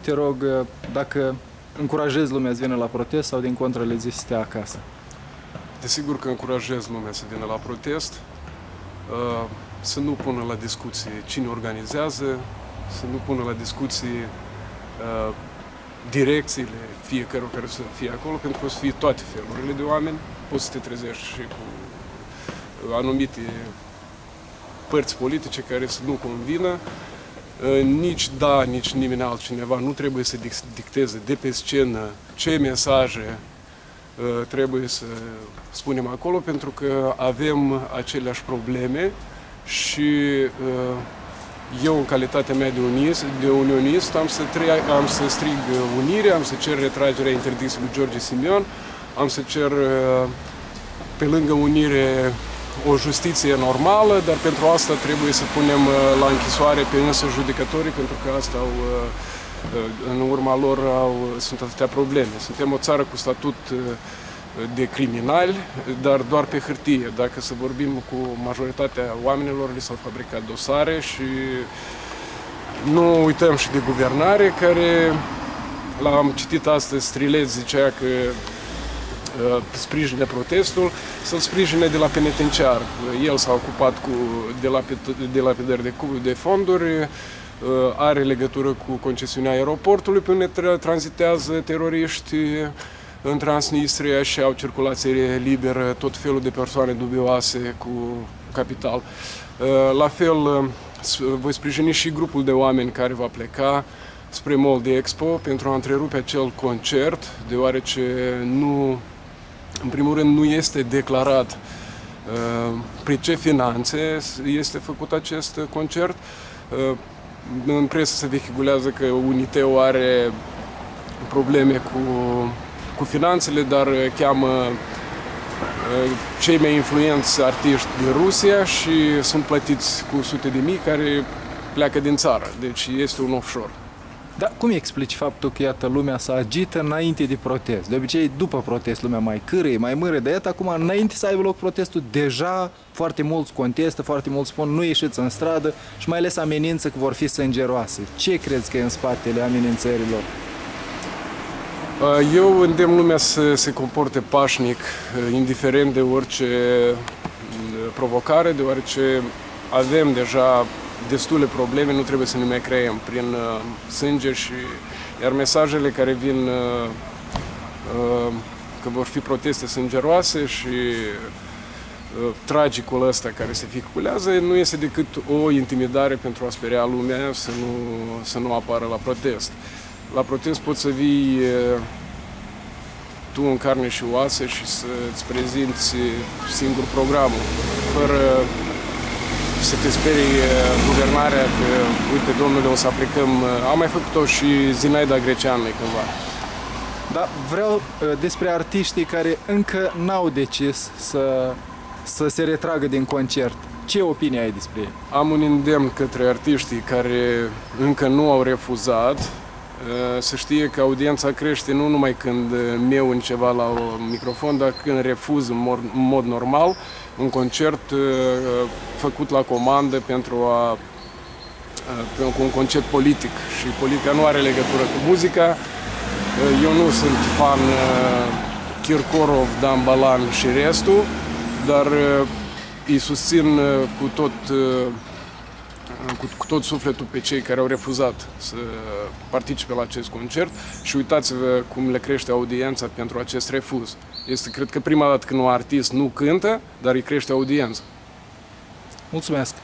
Te rog, dacă încurajezi lumea să vină la protest sau din contră le zici să stea acasă? Desigur că încurajez lumea să vină la protest, uh, să nu pună la discuție cine organizează, să nu pună la discuție uh, direcțiile fiecare care să fie acolo, pentru că o să fie toate felurile de oameni. Poți să te trezești și cu anumite părți politice care să nu convină, nici da, nici nimeni altcineva nu trebuie să dicteze de pe scenă ce mesaje trebuie să spunem acolo, pentru că avem aceleași probleme și eu, în calitatea mea de, unionist, de unionist, am să, tre- am să strig unire, am să cer retragerea interdisului George Simion, am să cer pe lângă unire o justiție normală, dar pentru asta trebuie să punem uh, la închisoare pe însă judecătorii, pentru că asta au, uh, uh, în urma lor au, sunt atâtea probleme. Suntem o țară cu statut de criminali, dar doar pe hârtie. Dacă să vorbim cu majoritatea oamenilor, li s-au fabricat dosare și nu uităm și de guvernare, care l-am citit astăzi, Strileț zicea că Uh, sprijine protestul, să-l sprijine de la penitenciar. El s-a ocupat cu delapidări de, de fonduri, uh, are legătură cu concesiunea aeroportului pe unde tranzitează teroriști în Transnistria și au circulație liberă tot felul de persoane dubioase cu capital. Uh, la fel, voi sprijini și grupul de oameni care va pleca spre Mall de Expo pentru a întrerupe acel concert, deoarece nu în primul rând, nu este declarat uh, prin ce finanțe este făcut acest concert. Uh, în presă se vehiculează că Uniteu are probleme cu, cu finanțele, dar cheamă uh, cei mai influenți artiști din Rusia și sunt plătiți cu sute de mii care pleacă din țară. Deci este un offshore. Dar cum explici faptul că, iată, lumea s-a agită înainte de protest? De obicei, după protest, lumea mai cârâie, mai mâră, de iată, acum, înainte să aibă loc protestul, deja foarte mulți contestă, foarte mulți spun nu ieșiți în stradă și mai ales amenință că vor fi sângeroase. Ce crezi că e în spatele amenințărilor? Uh, eu îndemn lumea să se comporte pașnic, uh, indiferent de orice uh, provocare, deoarece avem deja destule probleme, nu trebuie să ne mai creăm prin uh, sânge și iar mesajele care vin uh, uh, că vor fi proteste sângeroase și uh, tragicul ăsta care se ficulează nu este decât o intimidare pentru a speria lumea să nu, să nu apară la protest. La protest poți să vii uh, tu în carne și oase și să-ți prezinți singur programul, fără să te sperii guvernarea că, uite, domnule, o să aplicăm... Am mai făcut-o și Zinaida Greceanului cândva. Da, vreau despre artiștii care încă n-au decis să, să se retragă din concert. Ce opinie ai despre ei? Am un îndemn către artiștii care încă nu au refuzat să știe că audiența crește nu numai când meu ceva la un microfon, dar când refuz în mod, în mod normal un concert uh, făcut la comandă pentru a uh, cu un concept politic și politica nu are legătură cu muzica. Uh, eu nu sunt fan Kirkorov, Dan Balan și restul, dar îi susțin cu tot cu, cu tot sufletul pe cei care au refuzat să participe la acest concert și uitați-vă cum le crește audiența pentru acest refuz. Este, cred că, prima dată când un artist nu cântă, dar îi crește audiența. Mulțumesc!